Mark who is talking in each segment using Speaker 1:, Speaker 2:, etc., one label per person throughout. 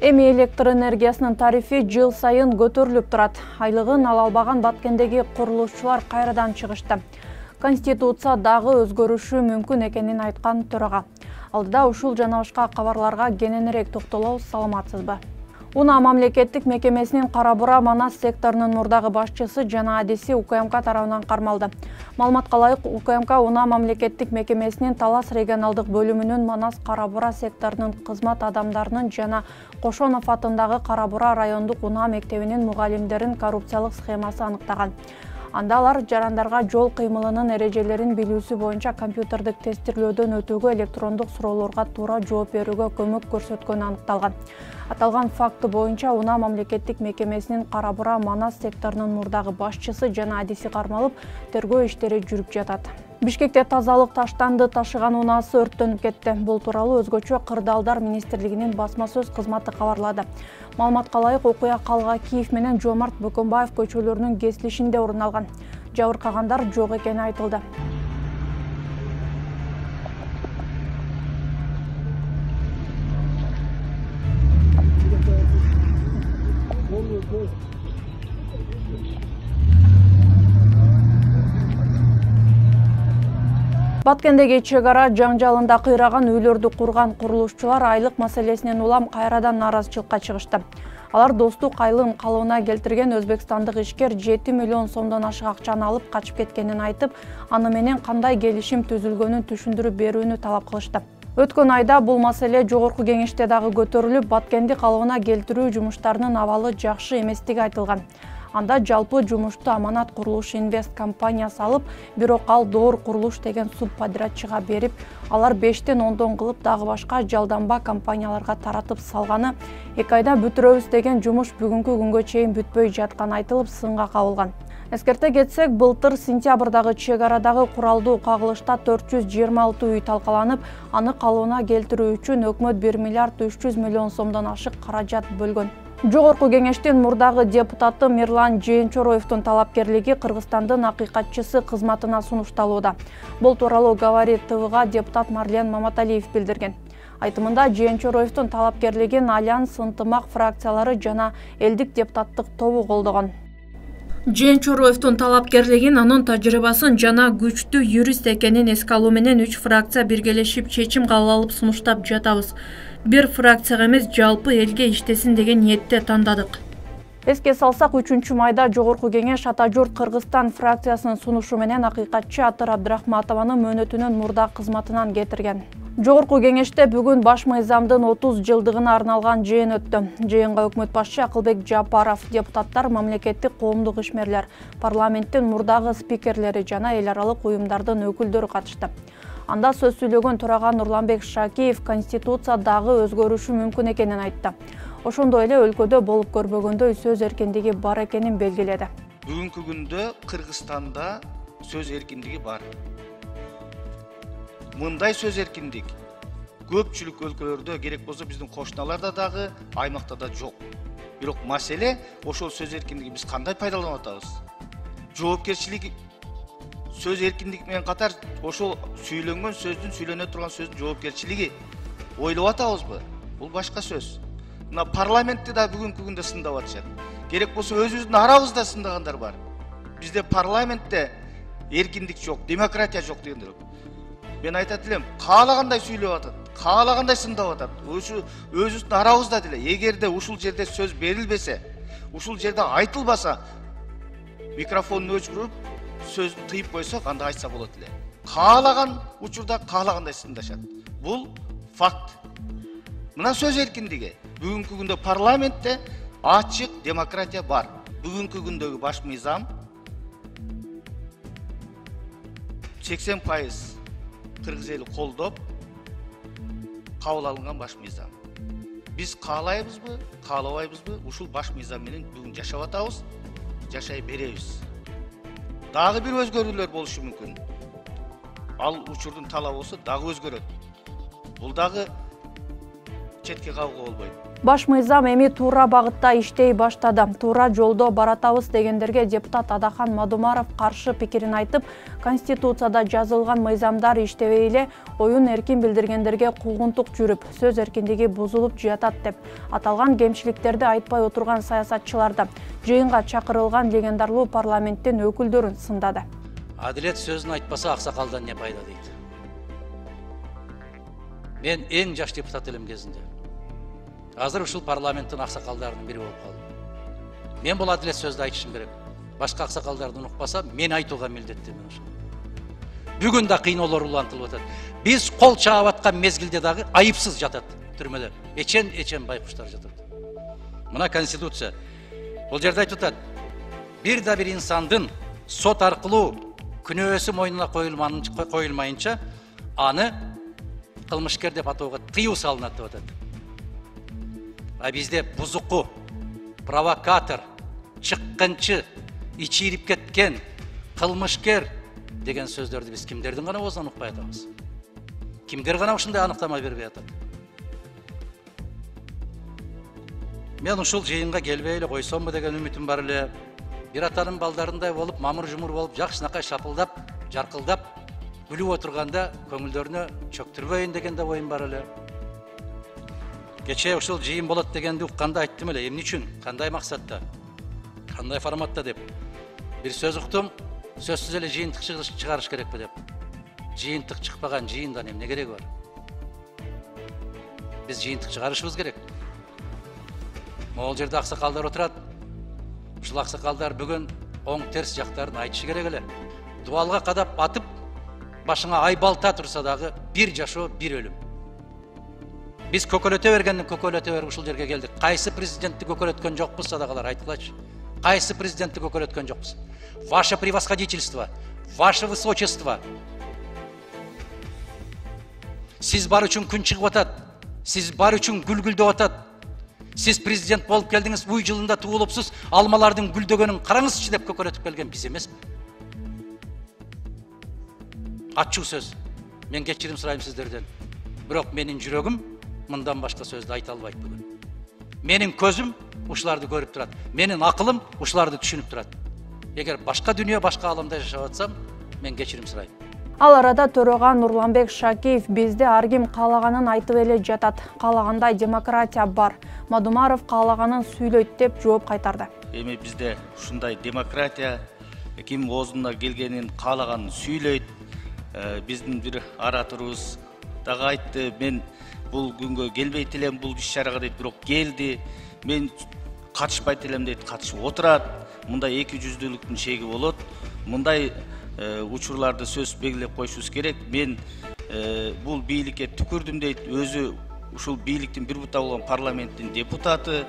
Speaker 1: эми электр энергиясынын тарифи жыл сайын көтөрүлүп турат. Айлыгын ала албаган баткендеги курулушчулар кайрадан чыгышты. Конституция дагы өзгөрүшү мүмкүн экенин айткан төрага. Алдыда ушул жана башка кабарларга кененирээк токтолобуз саламатсызбы унаа мамлекеттик мекемесинин кара бура манас секторунун мурдагы башчысы жана адиси укмк тарабынан кармалды. Маалыматка ылайык укмк унаа мамлекеттик мекемесинин талас регионалдык бөлүмүнүн манас кара бура секторунун кызмат адамдарынын жана кошонов атындагы кара бура райондук унаа мектебинин мугалимдерин коррупциялык схемасы аныктаган анда алар жарандарга жол кыймылынын эрежелерин билүүсү боюнча компьютердик тестирлөөдөн өтүүгө электрондук суроолорго туура жооп берүүгө көмөк көрсөткөнү аныкталган. Аталган факты боюнча унаа мамлекеттик мекемесинин кара бура манас секторунун мурдагы башчысы жана адиси кармалып тергөө иштери жүрүп жатат бишкекте тазалык таштанды ташыган унаасы өрттөнүп кетти. Бул тууралуу өзгөчө кырдаалдар министрлигинин басма сөз кызматы кабарлады. Маалыматка ылайык окуя калга киев менен жоомарт бөкөнбаев көчөлөрүнүн кесилишинде орун алган. Жабыркагандар жок экени айтылды баткендеги чек ара жаңжалында кыйраган үйлөрдү курган курулушчулар айлык маселесинен улам кайрадан нааразычылыкка чыгышты. Алар достук айлыгын калыбына келтирген өзбекстандык ишкер жети миллион сомдон ашык акчаны алып качып кеткенин айтып аны менен кандай келишим түзүлгөнүн түшүндүрүп берүүнү талап кылышты. Өткөн айда бул маселе жогорку кеңеште дагы көтөрүлүп баткенди калыбына келтирүү жумуштарынын абалы жакшы эместиги айтылган анда жалпы жумушту аманат курулуш инвест компаниясы алып бирок ал доор курулуш деген субподрядчыга берип алар бештен ондон кылып дагы башка жалданба компанияларга таратып салганы эки айда бүтүрөбүз деген жумуш бүгүнкү күнгө чейин бүтпөй жатканы айтылып сынга кабылган. Эскерте кетсек былтыр сентябрдагы чек арадагы куралдуу кагылышта төрт жүз жыйырма алты үй талкаланып аны калыбына келтирүү үчүн өкмөт бир миллиард үч жүз миллион сомдон ашык каражат бөлгөн жогорку кеңештин мурдагы депутаты мирлан жээнчороевдун талапкерлиги кыргызстандын акыйкатчысы кызматына сунушталууда. Бул тууралуу говорит твга депутат марлен маматалиев билдирген. Айтымында жээнчороевдун талапкерлигин альянс ынтымак фракциялары жана элдик депутаттык тобу колдогон. Жээнчороевдун талапкерлигин анын тажрыйбасын жана күчтүү юрист экенин эске алуу менен үч фракция биргелешип чечим кабыл алып сунуштап жатабыз бир фракцияга эмес жалпы элге иштесин деген ниетте тандадык. Эске салсак үчүнчү майда жогорку кеңеш ата журт кыргызстан фракциясынын сунушу менен акыйкатчы атыр абдрахматованы мөөнөтүнүн мурда кызматынан кетирген. Жогорку кеңеште бүгүн баш мыйзамдын отуз жылдыгына арналган жыйын өттү. Жыйынга өкмөт башчы акылбек жапаров депутаттар мамлекеттик коомдук ишмерлер парламенттин мурдагы спикерлери жана эл аралык уюмдардын өкүлдөрү катышты. Анда сөз сүйлөгөн төрага нурланбек шакиев конституция дагы өзгөрүшү мүмкүн экенин айтты. Ошондой эле өлкөдө болуп көрбөгөндөй сөз эркиндиги бар экенин белгиледи
Speaker 2: бүгүнкү күндө кыргызстанда сөз эркиндиги бар. Мындай сөз эркиндик көпчүлүк өлкөлөрдө керек болсо биздин кошуналарда дагы аймакта да жок. Бирок маселе ошол сөз эркиндигин биз кандай пайдаланып атабыз? Жоопкерчилик сөз эркиндиги менен катар ошол сүйлөнгөн сөздүн сүйлөнө турган сөздүн жоопкерчилиги ойлоп атабызбы бул башка сөз. Мына парламентти да бүгүнкү күндө сындап атышат. Керек болсо өзүбүздүн арабызда сындагандар бар. Бизде парламентте эркиндик жок демократия жок дегендер мен айтат элем каалагандай сүйлөп атат каалагандай сындап атат. Ошо өзүбүздүн арабызда деле эгерде ушул жерде сөз берилбесе ушул жерде айтылбаса микрофонун өчүрүп сөзүн тыйып койсок анда айтса болот эле каалаган учурда каалагандай сындашат бул факт. Мына сөз эркиндиги бүгүнкү күндө парламентте ачык демократия бар. Бүгүнкү күндөгү баш мыйзам сексен пайыз кыргыз эли колдоп кабыл алынган баш мыйзам биз каалайбызбы каалабайбызбы ушул баш мыйзам менен бүгүн жашап атабыз жашай беребиз дагы бир өзгөрүүлөр болушу мүмкүн ал учурдун талабы болсо дагы өзгөрөт бул дагы четке кагууга болбойт
Speaker 1: баш мыйзам эми туура багытта иштей баштады. Туура жолдо баратабыз дегендерге депутат адахан мадумаров каршы пикирин айтып конституцияда жазылган мыйзамдар иштебей эле оюн эркин билдиргендерге куугунтук жүрүп сөз эркиндиги бузулуп жатат деп аталган кемчиликтерди айтпай отурган саясатчыларды жыйынга чакырылган легендарлуу парламенттин өкүлдөрүн сындады.
Speaker 3: Адилет сөзүн айтпаса аксакалдан эмне пайда дейт мен эң жаш депутат элем кезинде азыр ушул парламенттин аксакалдарынын бири болуп калдым. Мен бул адилет сөздү айтышым керек. Башка аксакалдарды унукпаса мен айтууга милдеттимин ошо. Бүгүн да кыйноолор улантылып атат. Биз кол чаап аткан мезгилде дагы айыпсыз жатат түрмөдө эчен эчен байкуштар жатат. Мына конституция. Бул жерде айтып атат. Бир да бир инсандын сот аркылуу күнөөсү мойнуна коюлмайынча аны кылмышкер деп атоого тыюу салынат деп атат. А бизде бузуку провокатор чыккынчы ичирип кеткен кылмышкер деген сөздөрдү биз кимдердин гана оозунан укпай атабыз кимдер гана ушундай аныктама бербей атат мен ушул жыйынга келбей эле койсомбу деген үмүтүм бар эле бир атанын балдарындай болуп мамыр жумур болуп жакшынакай шапылдап жаркылдап күлүп отурганда көңүлдөрүнө чөктүрбөйүн деген да оюм бар эле кечээ ушул жыйын болот дегенди укканда айттым эле эмне үчүн кандай максатта кандай форматта деп бир сөз уктум сөзсүз эле жыйынтык чыгарыш керекпи деп жыйынтык чыкпаган жыйындан эмне кереги бар биз жыйынтык чыгарышыбыз керек могул жерде аксакалдар отурат ушул аксакалдар бүгүн оң терс жактарын айтышы керек эле дубалга кадап атып башыңа ай балта турса дагы бир жашоо бир өлүм биз көкөлөтө бергенден көкөлөтө берип ушул жерге келдик кайсы президентти көкөлөткөн жокпуз садакалар айткылачы кайсы президентти көкөлөткөн жокпуз ваше превосходительство ваше высочество сиз бар үчүн күн чыгып атат сиз бар үчүн гүл гүлдөп атат сиз президент болуп келдиңиз уй жылында туулупсуз алмалардын гүлдөгөнүн караңызчы деп көкөлөтүп келген биз эмеспи ачуу сөз мен кечирим сурайм сиздерден бирок менин жүрөгүм мындан башка сөздү айта албайт бүгүн менин көзүм ушуларды көрүп турат менин акылым ушуларды түшүнүп турат эгер башка дүйнө башка аламда жашап атсам мен кечирим сурайм
Speaker 1: ал арада төрага нурланбек шакиев бизде ар ким каалаганын айтып эле жатат каалагандай демократия бар мадумаров каалаганын сүйлөйт деп жооп кайтарды
Speaker 2: эми бизде ушундай демократия ким оозуна келгенин каалаганын сүйлөйт биздин бир ораторубуз дагы айтты мен бул күнгө келбейт элем бул иш чарага дейт бирок келди мен катышпайт элем дейт катышып отурат мындай эки жүздүүлүктүн чеги болот мындай учурларды сөзсүз белгилеп коюшубуз керек. Мен бул бийликке түкүрдүм дейт өзү ушул бийликтин бир бута болгон парламенттин депутаты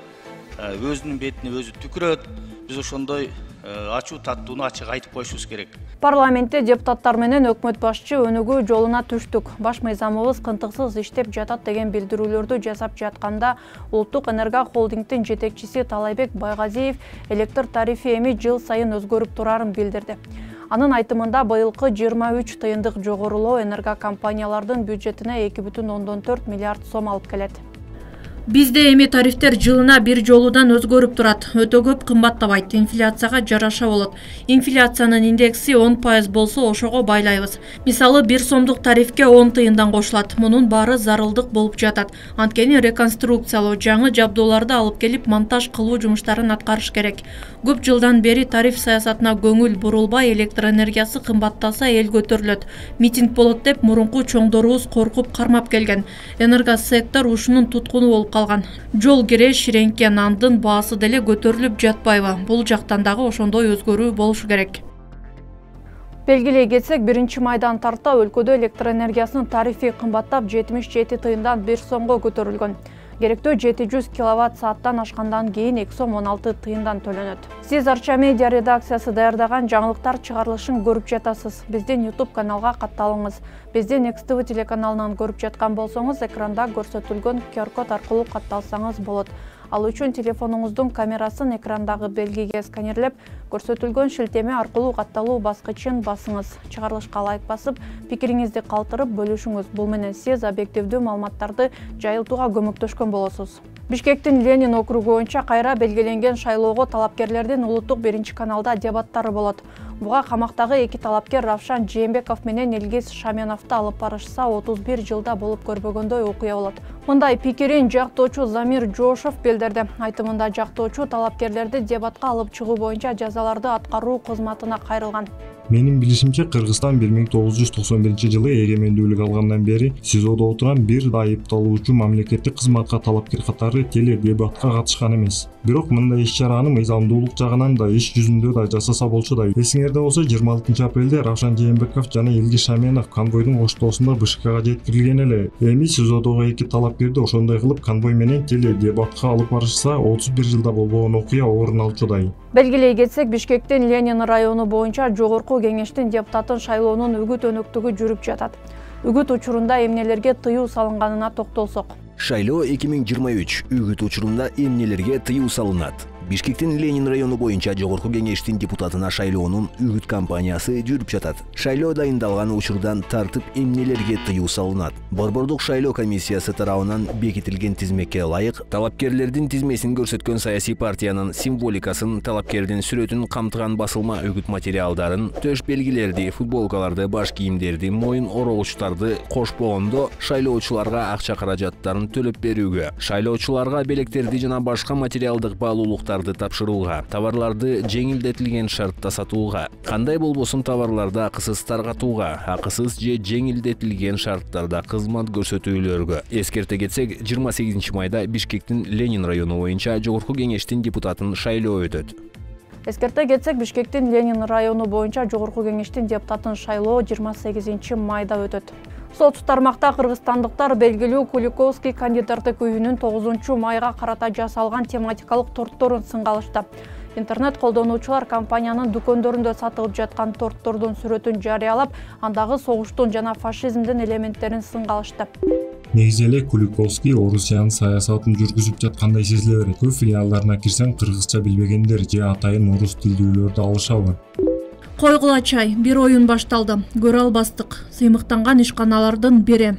Speaker 2: өзүнүн бетине өзү түкүрөт биз ошондой ачуу таттууну ачык айтып коюшубуз керек.
Speaker 1: Парламентте депутаттар менен өкмөт башчы өнүгүү жолуна түштүк. Баш мыйзамыбыз кынтыксыз иштеп жатат деген билдирүүлөрдү жасап жатканда улуттук энерго холдингдин жетекчиси таалайбек байгазиев электр тарифи эми жыл сайын өзгөрүп турарын билдирди. Анын айтымында быйылкы жыйырма үч тыйындык жогорулоо энерго компаниялардын бюджетине эки бүтүн ондон төрт миллиард сом алып келет бизде эми тарифтер жылына бир жолудан өзгөрүп турат. Өтө көп кымбаттабайт. Инфляцияга жараша болот. Инфляциянын индекси он пайыз болсо ошого байлайбыз. Мисалы бир сомдук тарифке он тыйындан кошулат. Мунун баары зарылдык болуп жатат. Анткени реконструкциялоо жаңы жабдууларды алып келип монтаж кылуу жумуштарын аткарыш керек. Көп жылдан бери тариф саясатына көңүл бурулбай электр энергиясы кымбаттаса эл көтөрүлөт. Митинг болот деп мурунку чоңдорубуз коркуп кармап келген. Энергосектор ушунун туткуну болуп калган. Жол кире ширеңке нандын баасы деле көтөрүлүп жатпайбы. Бул жактан дагы ошондой өзгөрүү болушу керек. Белгилей кетсек биринчи майдан тарта өлкөдө электр энергиясынын тарифи кымбаттап жетимиш жети тыйындан бир сомго көтөрүлгөн керектөө жети жүз киловатт сааттан ашкандан кийин эки сом он алты тыйындан төлөнөт. Сиз арча медиа редакциясы даярдаган жаңылыктар чыгарылышын көрүп жатасыз. Биздин youtube каналга катталыңыз. Бизди next tv телеканалынан көрүп жаткан болсоңуз экранда көрсөтүлгөн qr код аркылуу катталсаңыз болот ал үчүн телефонуңуздун камерасын экрандагы белгиге сканерлеп көрсөтүлгөн шилтеме аркылуу катталуу баскычын басыңыз. Чыгарылышка лайк басып пикириңизди калтырып бөлүшүңүз. Бул менен сиз объективдүү маалыматтарды жайылтууга көмөктөшкөн болосуз. Бишкектин ленин округу боюнча кайра белгиленген шайлоого талапкерлердин улуттук биринчи каналда дебаттары болот буга камактагы эки талапкер равшан жээнбеков менен элгиз шаменовду алып барышса отуз бир жылда болуп көрбөгөндөй окуя болот. Мындай пикирин жактоочу замир жошов билдирди айтымында жактоочу талапкерлерди дебатка алып чыгуу боюнча жазаларды аткаруу кызматына кайрылган
Speaker 4: менин билишимче кыргызстан бир миң тогуз жүз токсон биринчи жылы эгемендүүлүк алгандан бери сизодо отурган бир да айыпталуучу мамлекеттик кызматка талапкер катары теле дебатка катышкан эмес. Бирок мындай иш чараны мыйзамдуулук жагынан да иш жүзүндө да жасаса болчу да. Эсиңерде болсо жыйырма алтынчы апрелде равшан жээнбеков жана элгиз шаменов конвойдун коштоосунда бшкга жеткирилген эле. Эми сизодогу эки талапкерди ошондой кылып конвой менен теле дебатка алып барышса отуз бир жылда болбогон окуя орун алчудай
Speaker 1: белгилей кетсек бишкектин ленин району боюнча жогорку кеңештин депутатын шайлоонун үгүт өнөктүгү жүрүп жатат. Үгүт учурунда эмнелерге тыюу салынганына токтолсок.
Speaker 5: Шайлоо эки миң жыйырма үч. Үгүт учурунда эмнелерге тыюу салынат бишкектин ленин району боюнча жогорку кеңештин депутатына шайлоонун үгүт кампаниясы жүрүп жатат. Шайлоо дайындалган учурдан тартып эмнелерге тыюу салынат. Борбордук шайлоо комиссиясы тарабынан бекитилген тизмекке ылайык талапкерлердин тизмесин көрсөткөн саясий партиянын символикасын талапкердин сүрөтүн камтыган басылма үгүт материалдарын төш белгилерди футболкаларды баш кийимдерди моюн ороочтарды кошпогондо шайлоочуларга акча каражаттарын төлөп берүүгө шайлоочуларга белектерди жана башка материалдык баалуулуктарды товарларды тапшырууга товарларды жеңилдетилген шартта сатууга кандай болбосун товарларды акысыз таркатууга акысыз же жеңилдетилген шарттарда кызмат көрсөтүүлөргө эскерте кетсек жыйырма сегизинчи майда бишкектин ленин району боюнча жогорку кеңештин депутатын шайлоо өтөт
Speaker 1: эскерте кетсек бишкектин ленин району боюнча жогорку кеңештин депутатын шайлоо жыйырма сегизинчи майда өтөт сот тармакта кыргызстандыктар белгилүү куликовский кандидаттык үйүнүн тогузунчу майга карата жасалган тематикалык тортторун сынга алышты интернет колдонуучулар компаниянын дүкөндөрүндө сатылып жаткан торттордун сүрөтүн жарыялап андагы согуштун жана фашизмдин элементтерин сынга алышты
Speaker 4: негизи эле куликовский орусиянын саясатын жүргүзүп жаткандай сезиле берет. Көп филиалдарына кирсең кыргызча билбегендер же атайын орус тилдүүлөрдү алышабы
Speaker 1: койгула чай бир оюн башталды. Көрө албастык. Сыймыктанган ишканалардын бири.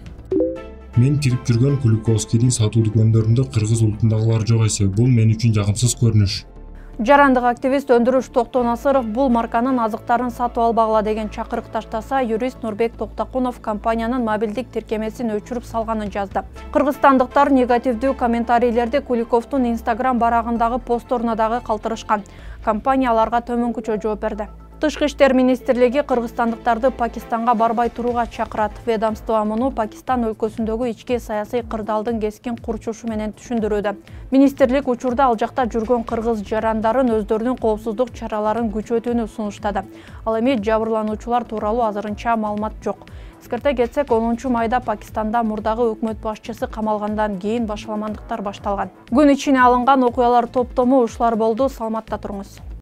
Speaker 4: Мен кирип жүргөн куликовскийдин сатуу дүкөндөрүндө кыргыз улутундагылар жок эсе. Бул мен үчүн жагымсыз көрүнүш.
Speaker 1: Жарандык активист өндүрүш токтонасыров бул марканын азыктарын сатып албагыла деген чакырык таштаса юрист нурбек токтокунов компаниянын мобилдик тиркемесин өчүрүп салганын жазды. Кыргызстандыктар негативдүү комментарийлерди куликовдун инстаграм барагындагы постторуна дагы калтырышкан. Компания аларга төмөнкүчө жооп берди тышкы иштер министрлиги кыргызстандыктарды пакистанга барбай турууга чакырат. Ведомство муну пакистан өлкөсүндөгү ички саясий кырдаалдын кескин курчушу менен түшүндүрүүдө. Министрлик учурда ал жакта жүргөн кыргыз жарандарын өздөрүнүн коопсуздук чараларын күчөтүүнү сунуштады. Ал эми жабырлануучулар тууралуу азырынча маалымат жок. Эскерте кетсек онунчу майда пакистанда мурдагы өкмөт башчысы камалгандан кийин башаламандыктар башталган. Күн ичине алынган окуялар топтому ушулар болду. Саламатта туруңуз